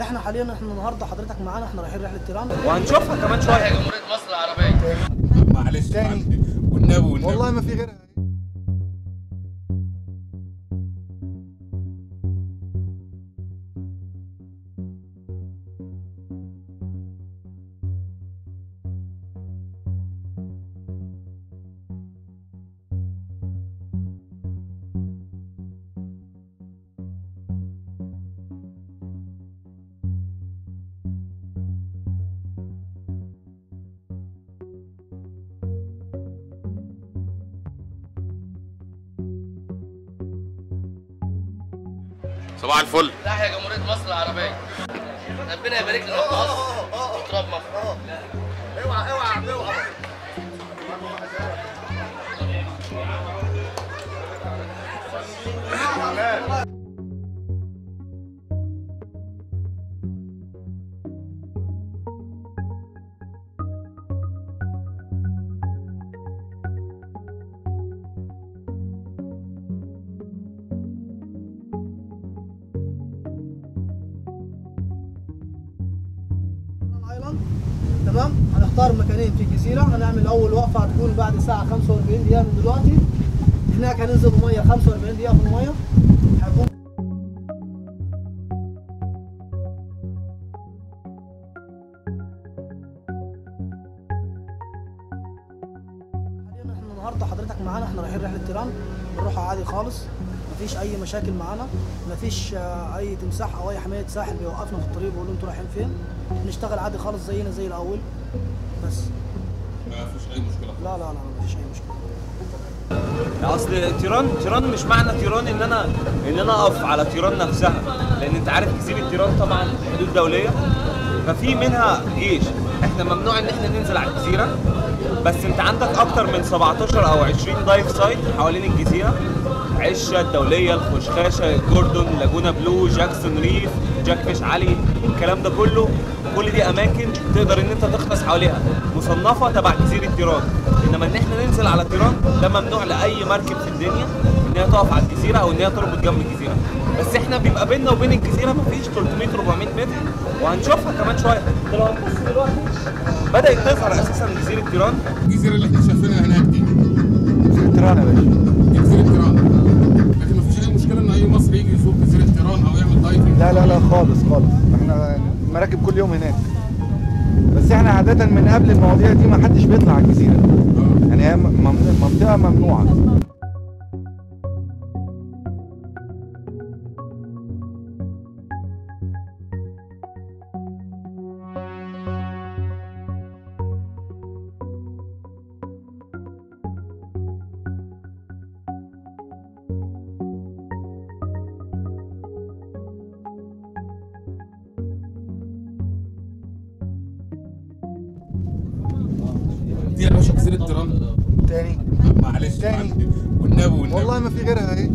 إحنا حاليا إحنا النهارده حضرتك معانا إحنا رايحين رحلة تيران. وهنشوفها كمان شوية. جمهورية مصر العربية. معلش. والنبي والنبي والله ما في غيرها. صباح الفل. تحيا جمهورية مصر العربية ربنا يبارك لنا في مصر. وتراب مصر ايلاند تمام؟ هنختار مكانين في الجزيرة. هنعمل أول وقفة هتكون بعد الساعة 45 دقيقة من دلوقتي. هناك هننزل بمية 45 دقيقة في المية. هيكون النهارده حضرتك معانا. إحنا رايحين رحلة تيران بنروحها عادي خالص. مفيش أي مشاكل معانا مفيش آه، أي تمساح أو أي حماية ساحل بيوقفنا في الطريق بيقول أنتوا رايحين فين. نشتغل عادي خالص زينا زي الأول بس. ما فيش أي مشكلة. لا لا لا مفيش أي مشكلة. أصل تيران تيران مش معنى تيران إن أنا إن أنا أقف على تيران نفسها. لأن أنت عارف جزيره تيران طبعا حدود دولية. ففي منها جيش. إحنا ممنوع إن إحنا ننزل على الجزيرة. بس أنت عندك أكتر من 17 أو 20 dive site حوالين الجزيرة. عشه الدولية الخشخاشة جوردون لاجونا بلو جاكسون ريف جاك فيش علي الكلام ده كله. كل دي أماكن تقدر إن أنت تغطس حواليها. مصنفة تبع جزيرة تيران. إنما إن إحنا ننزل على تيران ده ممنوع لأي مركب في الدنيا إن هي تقف على الجزيرة أو إن هي تربط جنب الجزيرة. بس إحنا بيبقى بيننا وبين الجزيرة مفيش 300 400 متر. وهنشوفها كمان شوية. لو هتبص دلوقتي. بدأت تظهر أساسا جزيرة تيران. الجزيره اللي إحنا إحنا المراكب كل يوم هناك. بس إحنا عادة من قبل المواضيع دي ما حدش بيطلع على الجزيرة. يعني هي مم- منطقة تيران تاني. معلش تاني. والنبي والنبي. والله ما في غيرها. اهي